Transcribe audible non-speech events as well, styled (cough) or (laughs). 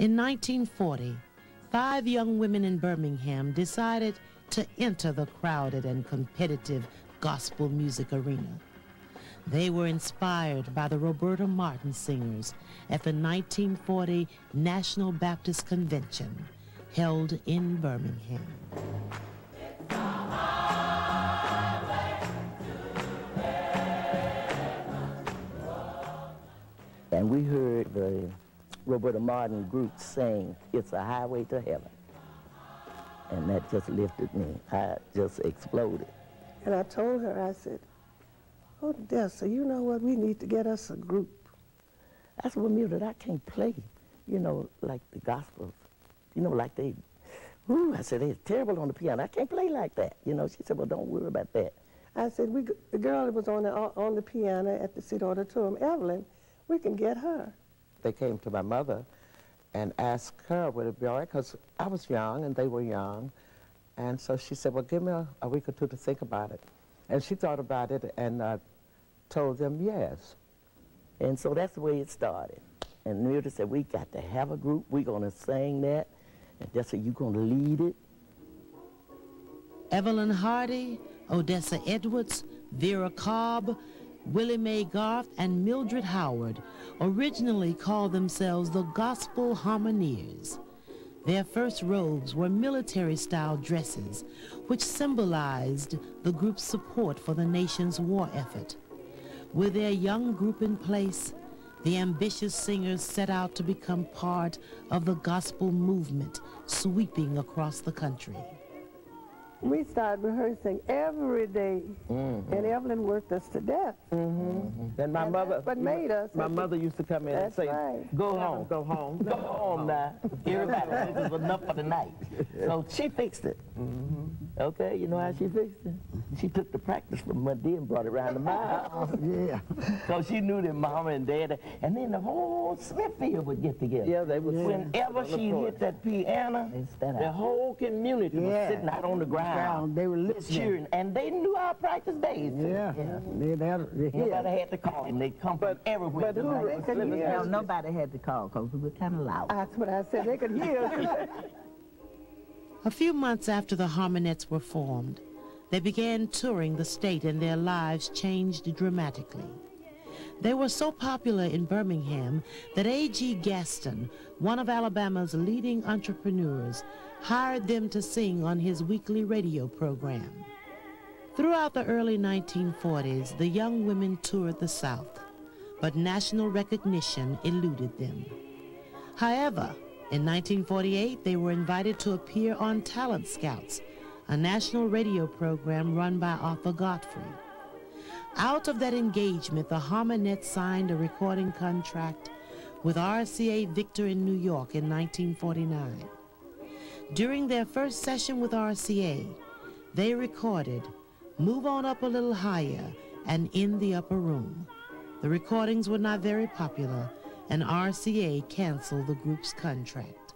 In 1940, five young women in Birmingham decided to enter the crowded and competitive gospel music arena. They were inspired by the Roberta Martin singers at the 1940 National Baptist Convention held in Birmingham. And we heard the Roberta Martin group sing, It's a Highway to Heaven. And that just lifted me. I just exploded. And I told her, I said, oh, Dessa, you know what? We need to get us a group. I said, well, Mildred, I can't play, you know, like the gospels. You know, like they, ooh, I said, they're terrible on the piano. I can't play like that. You know, she said, well, don't worry about that. I said, we, the girl that was on the, uh, on the piano at the City Auditorium, Evelyn, we can get her they came to my mother and asked her would it be all right because I was young and they were young. And so she said, well, give me a, a week or two to think about it. And she thought about it and uh, told them yes. And so that's the way it started. And Mildred said, we got to have a group. We're going to sing that. And that's you're going to lead it. Evelyn Hardy, Odessa Edwards, Vera Cobb, Willie Mae Garth and Mildred Howard originally called themselves the Gospel Harmoniers. Their first robes were military-style dresses, which symbolized the group's support for the nation's war effort. With their young group in place, the ambitious singers set out to become part of the gospel movement sweeping across the country we started rehearsing every day, mm-hmm. and Evelyn worked us to death. Mm-hmm. And my and mother, but made us. My mother used to come in and say, right. "Go home, go home, (laughs) go home now. Everybody, this is enough for the night." (laughs) So she fixed it. Okay, you know how she fixed it? She took the practice from Monday and brought it around the house. (laughs) yeah. So she knew that mama and dad, and then the whole Smithfield would get together. Yeah, they would. Whenever she hit that piano, the whole community yeah. was sitting out on the ground ground. They were listening. Cheering. And they knew our practice days. Yeah. yeah. They, they, they, Nobody had to call and They come but, from everywhere. But who, they could hear. No, nobody had to call because we were kind of loud. That's what I said. They could hear. (laughs) A few months after the Harmonettes were formed, they began touring the state and their lives changed dramatically. They were so popular in Birmingham that A.G. Gaston, one of Alabama's leading entrepreneurs, hired them to sing on his weekly radio program. Throughout the early 1940s, the young women toured the South, but national recognition eluded them. However, in 1948, they were invited to appear on Talent Scouts, a national radio program run by Arthur Godfrey. Out of that engagement, the Harmonettes signed a recording contract with RCA Victor in New York in 1949. During their first session with RCA, they recorded Move On Up a Little Higher and In the Upper Room. The recordings were not very popular, and RCA canceled the group's contract.